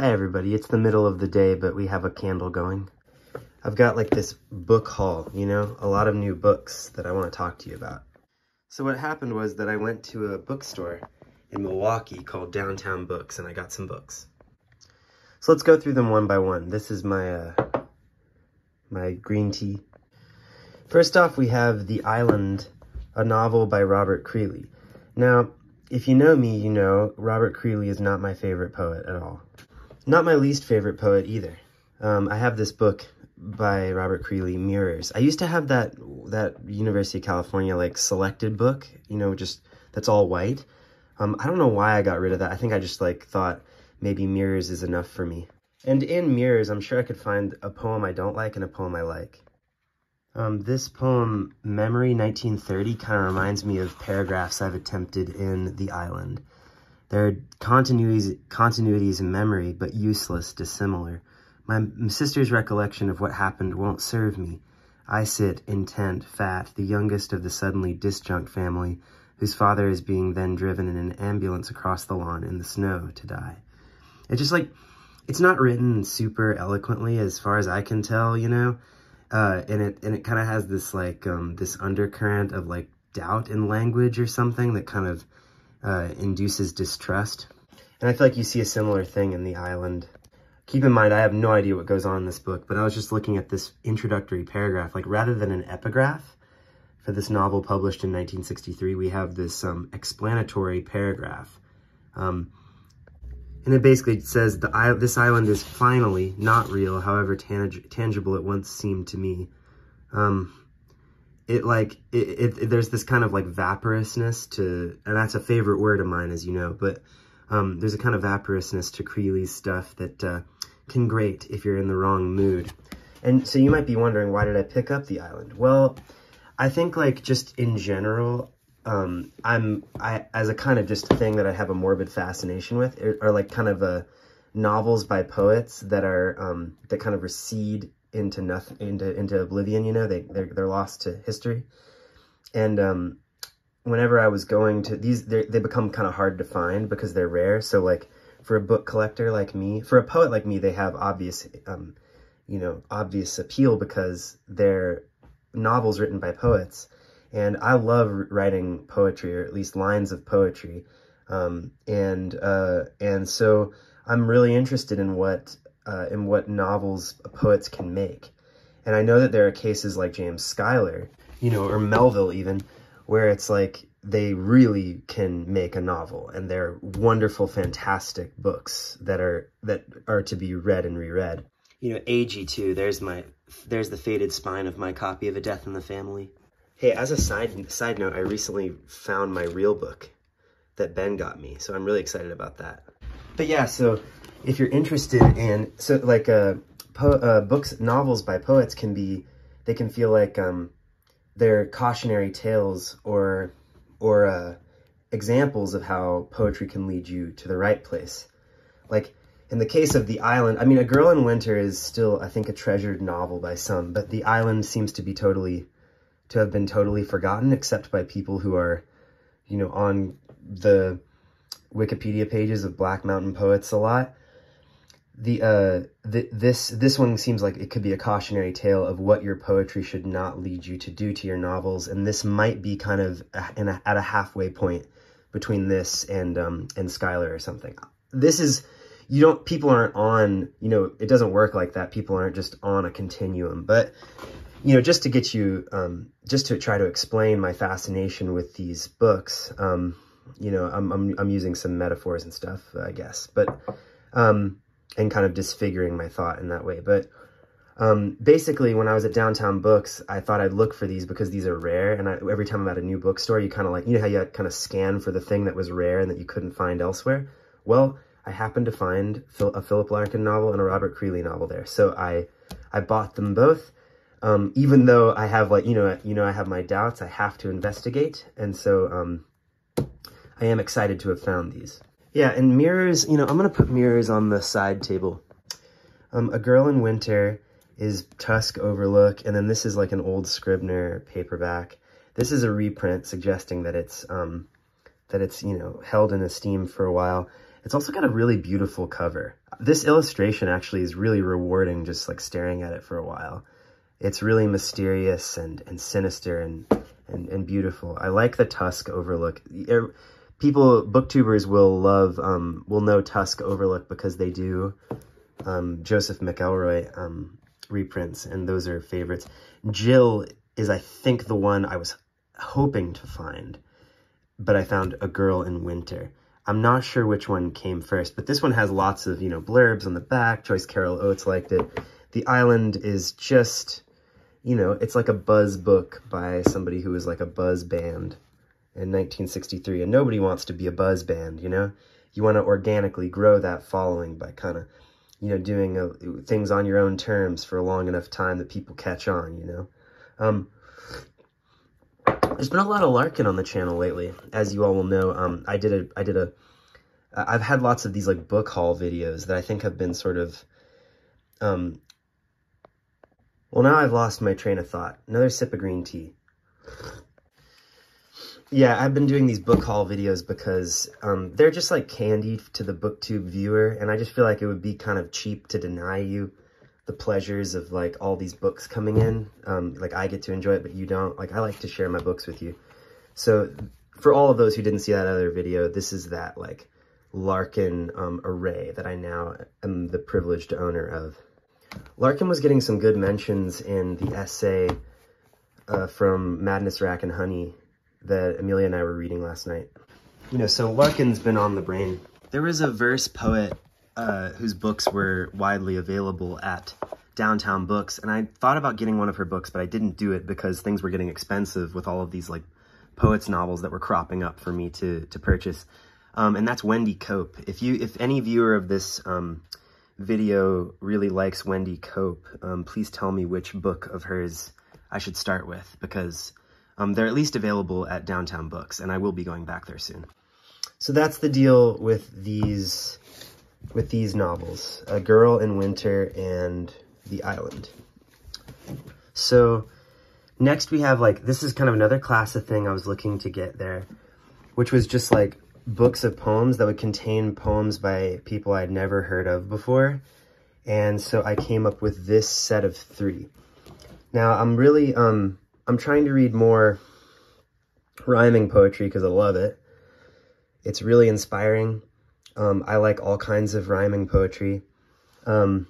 Hi everybody, it's the middle of the day, but we have a candle going. I've got like this book haul, you know, a lot of new books that I want to talk to you about. So what happened was that I went to a bookstore in Milwaukee called Downtown Books and I got some books. So let's go through them one by one. This is my, uh, my green tea. First off, we have The Island, a novel by Robert Creeley. Now, if you know me, you know Robert Creeley is not my favorite poet at all. Not my least favorite poet either. Um, I have this book by Robert Creeley, Mirrors. I used to have that that University of California like selected book, you know, just that's all white. Um, I don't know why I got rid of that. I think I just like thought maybe Mirrors is enough for me. And in Mirrors, I'm sure I could find a poem I don't like and a poem I like. Um, this poem, Memory 1930, kind of reminds me of paragraphs I've attempted in The Island. There are continuities, continuities in memory, but useless, dissimilar. My sister's recollection of what happened won't serve me. I sit, intent, fat, the youngest of the suddenly disjunct family, whose father is being then driven in an ambulance across the lawn in the snow to die. It's just like, it's not written super eloquently as far as I can tell, you know? Uh, and it, and it kind of has this like, um, this undercurrent of like doubt in language or something that kind of uh, induces distrust. And I feel like you see a similar thing in The Island. Keep in mind, I have no idea what goes on in this book, but I was just looking at this introductory paragraph. Like, rather than an epigraph for this novel published in 1963, we have this um, explanatory paragraph. Um, and it basically says, the, this island is finally not real, however tang tangible it once seemed to me. Um, it like it, it, there's this kind of like vaporousness to and that's a favorite word of mine as you know but um, there's a kind of vaporousness to Creeley's stuff that uh, can grate if you're in the wrong mood. And so you might be wondering why did I pick up the island? Well I think like just in general um, I'm I as a kind of just thing that I have a morbid fascination with are, are like kind of a uh, novels by poets that are um, that kind of recede into nothing into into oblivion you know they they're, they're lost to history. And um whenever i was going to these they become kind of hard to find because they're rare. So like for a book collector like me for a poet like me they have obvious um you know obvious appeal because they're novels written by poets. And i love writing poetry or at least lines of poetry. Um and uh and so i'm really interested in what uh, in what novels poets can make. And I know that there are cases like James Schuyler, you know, or Melville even, where it's like they really can make a novel and they're wonderful, fantastic books that are that are to be read and reread. You know, Agee too, there's my there's the faded spine of my copy of A Death in the Family. Hey, as a side side note, I recently found my real book that Ben got me, so I'm really excited about that. But yeah, so if you're interested in, so like uh, uh, books, novels by poets can be, they can feel like um, they're cautionary tales or, or uh, examples of how poetry can lead you to the right place. Like in the case of The Island, I mean, A Girl in Winter is still, I think, a treasured novel by some, but The Island seems to be totally, to have been totally forgotten, except by people who are, you know, on the Wikipedia pages of Black Mountain Poets a lot the uh the, this this one seems like it could be a cautionary tale of what your poetry should not lead you to do to your novels and this might be kind of a, at a halfway point between this and um and Schuyler or something. This is you don't people aren't on you know it doesn't work like that. People aren't just on a continuum. But you know just to get you um just to try to explain my fascination with these books um you know I'm I'm, I'm using some metaphors and stuff I guess. But um and kind of disfiguring my thought in that way. But um, basically, when I was at Downtown Books, I thought I'd look for these because these are rare. And I, every time I'm at a new bookstore, you kind of like, you know how you kind of scan for the thing that was rare and that you couldn't find elsewhere? Well, I happened to find a Philip Larkin novel and a Robert Creeley novel there. So I, I bought them both. Um, even though I have like, you know, you know, I have my doubts, I have to investigate. And so, um, I am excited to have found these. Yeah, and mirrors, you know, I'm going to put mirrors on the side table. Um, A Girl in Winter is Tusk Overlook, and then this is like an old Scribner paperback. This is a reprint suggesting that it's, um, that it's, you know, held in esteem for a while. It's also got a really beautiful cover. This illustration actually is really rewarding just like staring at it for a while. It's really mysterious and, and sinister and, and, and beautiful. I like the Tusk overlook. People, booktubers will love, um, will know Tusk overlook because they do um, Joseph McElroy um, reprints, and those are favorites. Jill is, I think, the one I was hoping to find, but I found A Girl in Winter. I'm not sure which one came first, but this one has lots of, you know, blurbs on the back. Joyce Carol Oates liked it. The Island is just, you know, it's like a buzz book by somebody who is like a buzz band in 1963, and nobody wants to be a buzz band, you know? You want to organically grow that following by kind of, you know, doing uh, things on your own terms for a long enough time that people catch on, you know? Um, there's been a lot of Larkin on the channel lately, as you all will know. Um, I did a, I did a, I've had lots of these like book haul videos that I think have been sort of, um, well now I've lost my train of thought. Another sip of green tea. Yeah, I've been doing these book haul videos because um, they're just like candy to the booktube viewer, and I just feel like it would be kind of cheap to deny you the pleasures of like all these books coming in. Um, like I get to enjoy it, but you don't. Like I like to share my books with you. So for all of those who didn't see that other video, this is that like Larkin um, array that I now am the privileged owner of. Larkin was getting some good mentions in the essay uh, from Madness Rack and Honey that Amelia and I were reading last night. You know, so Larkin's been on the brain. There was a verse poet uh, whose books were widely available at Downtown Books. And I thought about getting one of her books, but I didn't do it because things were getting expensive with all of these like poets novels that were cropping up for me to, to purchase. Um, and that's Wendy Cope. If you, if any viewer of this um, video really likes Wendy Cope, um, please tell me which book of hers I should start with because um, they're at least available at Downtown Books, and I will be going back there soon. So that's the deal with these with these novels, A Girl in Winter and The Island. So next we have like, this is kind of another class of thing I was looking to get there, which was just like books of poems that would contain poems by people I'd never heard of before. And so I came up with this set of three. Now I'm really, um, I'm trying to read more rhyming poetry because I love it. It's really inspiring. Um, I like all kinds of rhyming poetry. Um,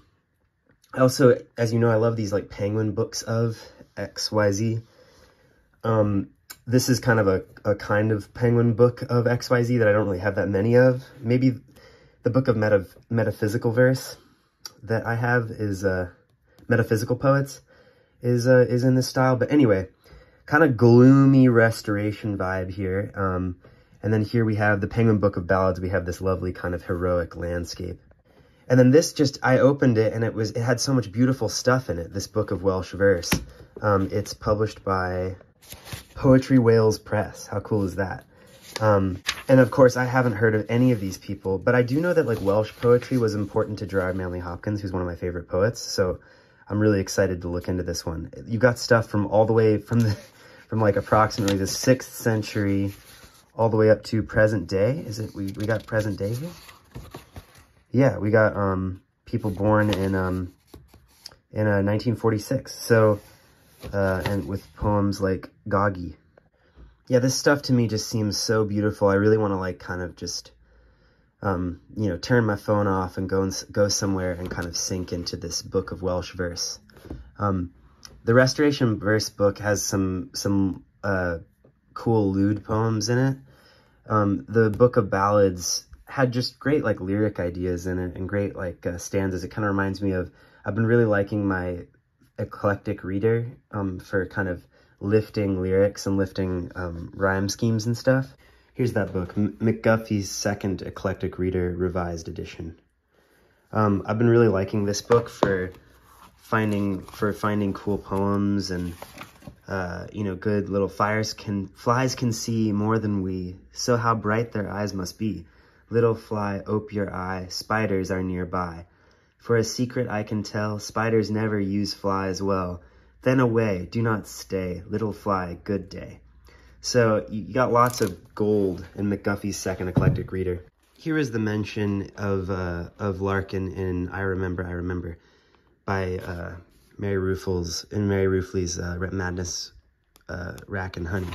also, as you know, I love these like penguin books of XYZ. Um, this is kind of a, a kind of penguin book of XYZ that I don't really have that many of. Maybe the book of meta, metaphysical verse that I have is uh, Metaphysical Poets is uh, is in this style. But anyway, kind of gloomy restoration vibe here. Um, and then here we have the Penguin Book of Ballads. We have this lovely kind of heroic landscape. And then this just, I opened it and it was, it had so much beautiful stuff in it, this book of Welsh verse. Um, it's published by Poetry Wales Press. How cool is that? Um, and of course, I haven't heard of any of these people, but I do know that like Welsh poetry was important to Gerard Manley Hopkins, who's one of my favorite poets. So I'm really excited to look into this one. You got stuff from all the way from the, from like approximately the sixth century all the way up to present day. Is it, we, we got present day here? Yeah, we got um, people born in um, in uh, 1946. So, uh, and with poems like Goggy. Yeah, this stuff to me just seems so beautiful. I really want to like kind of just, um, you know, turn my phone off and go and go somewhere and kind of sink into this book of Welsh verse. Um, the Restoration Verse book has some some uh, cool lewd poems in it. Um, the book of ballads had just great like lyric ideas in it and great like uh, stanzas. It kind of reminds me of, I've been really liking my eclectic reader um, for kind of lifting lyrics and lifting um, rhyme schemes and stuff. Here's that book, M McGuffey's Second Eclectic Reader Revised Edition. Um, I've been really liking this book for finding for finding cool poems and uh, you know, good little fires can, flies can see more than we, so how bright their eyes must be. Little fly, ope your eye, spiders are nearby. For a secret I can tell, spiders never use flies well. Then away, do not stay, little fly, good day. So you got lots of gold in McGuffey's second eclectic reader. here is the mention of uh, of Larkin in I Remember, I Remember by uh, Mary Ruefle's, in Mary Ruefle's uh, Madness, uh, Rack and Honey.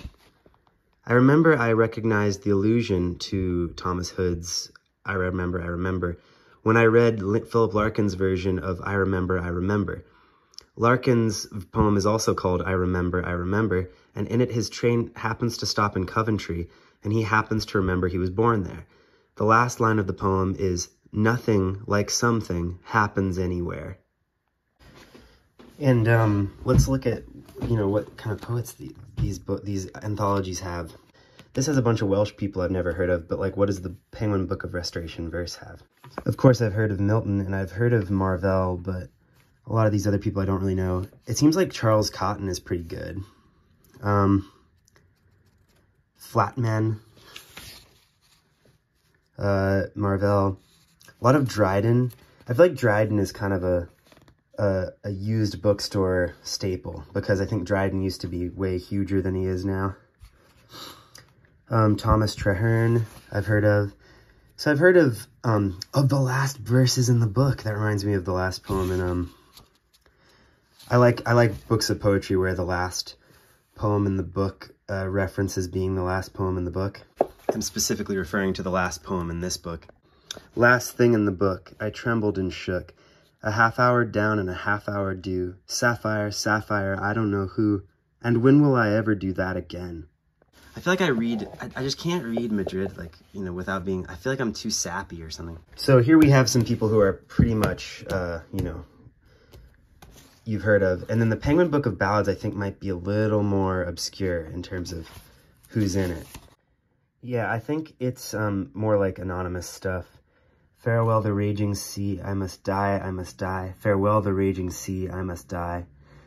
I remember I recognized the allusion to Thomas Hood's I Remember, I Remember when I read Philip Larkin's version of I Remember, I Remember. Larkin's poem is also called I Remember, I Remember, and in it his train happens to stop in Coventry, and he happens to remember he was born there. The last line of the poem is, nothing like something happens anywhere. And um, let's look at, you know, what kind of poets the, these these anthologies have. This has a bunch of Welsh people I've never heard of, but like, what does the Penguin Book of Restoration verse have? Of course, I've heard of Milton and I've heard of Marvell, but a lot of these other people I don't really know. It seems like Charles Cotton is pretty good. Um, Flatman, uh, Marvell, a lot of Dryden. I feel like Dryden is kind of a, a, a used bookstore staple because I think Dryden used to be way huger than he is now. Um, Thomas Traherne, I've heard of. So I've heard of um, of the last verses in the book. That reminds me of the last poem. And um, I like I like books of poetry where the last poem in the book uh, references being the last poem in the book. I'm specifically referring to the last poem in this book. Last thing in the book, I trembled and shook. A half hour down and a half hour due. Sapphire, sapphire, I don't know who. And when will I ever do that again? I feel like I read, I, I, just can't read Madrid, like, you know, without being, I feel like I'm too sappy or something. So here we have some people who are pretty much, uh, you know, you've heard of. And then the Penguin Book of Ballads, I think, might be a little more obscure in terms of who's in it. Yeah, I think it's um, more like anonymous stuff. Farewell the raging sea, I must die, I must die. Farewell the raging sea, I must die.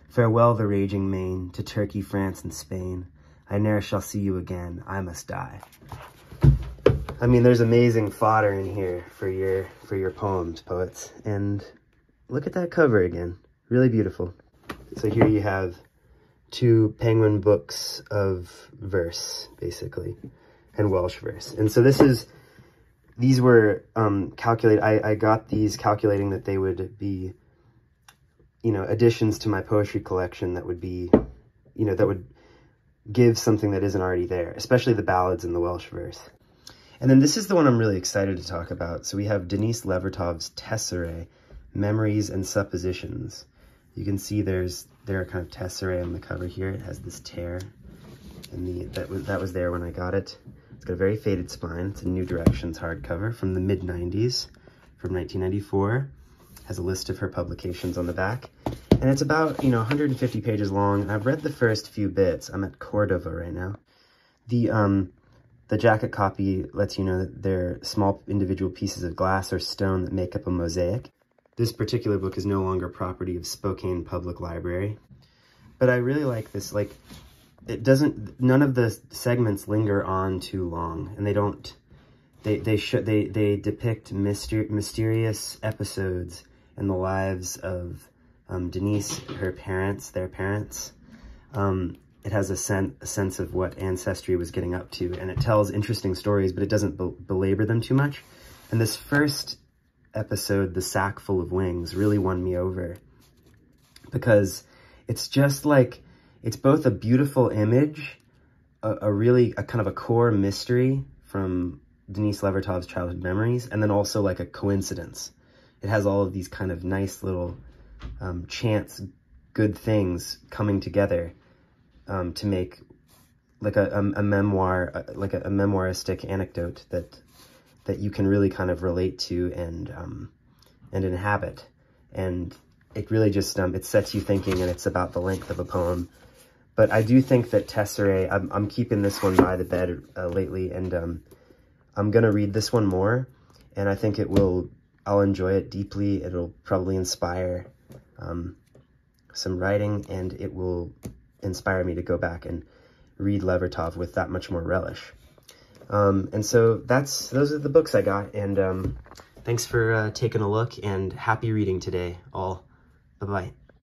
Farewell the raging main, to Turkey, France, and Spain. I ne'er shall see you again, I must die. I mean, there's amazing fodder in here for your for your poems, poets. And look at that cover again. Really beautiful. So here you have two penguin books of verse, basically and Welsh verse. And so this is, these were um, calculated, I, I got these calculating that they would be, you know, additions to my poetry collection that would be, you know, that would give something that isn't already there, especially the ballads in the Welsh verse. And then this is the one I'm really excited to talk about. So we have Denise Levertov's Tesserae, Memories and Suppositions. You can see there's there are kind of tesserae on the cover here. It has this tear, and the that was that was there when I got it. It's got a very faded spine. It's a New Directions hardcover from the mid-90s, from 1994. Has a list of her publications on the back. And it's about, you know, 150 pages long. And I've read the first few bits. I'm at Cordova right now. The, um, the jacket copy lets you know that they're small individual pieces of glass or stone that make up a mosaic. This particular book is no longer property of Spokane Public Library. But I really like this, like, it doesn't, none of the segments linger on too long, and they don't, they, they, show, they, they depict myster mysterious episodes in the lives of um, Denise, her parents, their parents. Um, it has a, sen a sense of what ancestry was getting up to, and it tells interesting stories, but it doesn't be belabor them too much. And this first episode, The Sack Full of Wings, really won me over because it's just like it's both a beautiful image, a, a really, a kind of a core mystery from Denise Levertov's childhood memories, and then also like a coincidence. It has all of these kind of nice little um, chance good things coming together um, to make like a, a, a memoir, a, like a, a, memoiristic anecdote that that you can really kind of relate to and um, and inhabit. And it really just, um, it sets you thinking and it's about the length of a poem but I do think that Tesserae, I'm, I'm keeping this one by the bed uh, lately, and um, I'm going to read this one more, and I think it will, I'll enjoy it deeply. It'll probably inspire um, some writing, and it will inspire me to go back and read Levertov with that much more relish. Um, and so that's those are the books I got, and um, thanks for uh, taking a look, and happy reading today, all. Bye-bye.